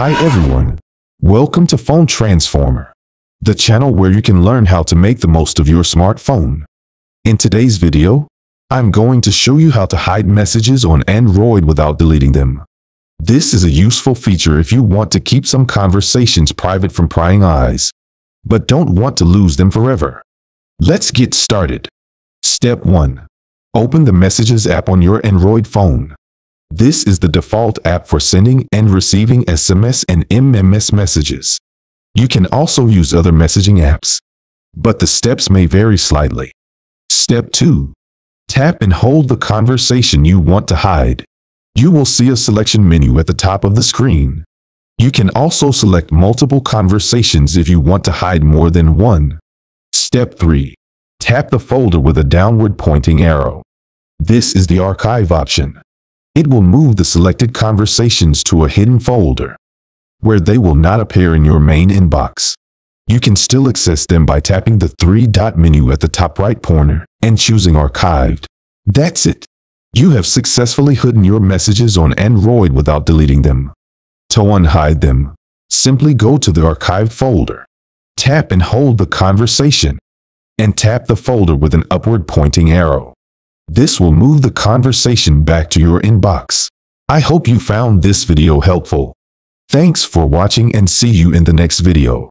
Hi everyone. Welcome to Phone Transformer, the channel where you can learn how to make the most of your smartphone. In today's video, I'm going to show you how to hide messages on Android without deleting them. This is a useful feature if you want to keep some conversations private from prying eyes, but don't want to lose them forever. Let's get started. Step 1. Open the Messages app on your Android phone. This is the default app for sending and receiving SMS and MMS messages. You can also use other messaging apps, but the steps may vary slightly. Step 2. Tap and hold the conversation you want to hide. You will see a selection menu at the top of the screen. You can also select multiple conversations if you want to hide more than one. Step 3. Tap the folder with a downward pointing arrow. This is the archive option. It will move the selected conversations to a hidden folder, where they will not appear in your main inbox. You can still access them by tapping the three-dot menu at the top right corner and choosing Archived. That's it. You have successfully hidden your messages on Android without deleting them. To unhide them, simply go to the archived folder, tap and hold the conversation, and tap the folder with an upward pointing arrow. This will move the conversation back to your inbox. I hope you found this video helpful. Thanks for watching and see you in the next video.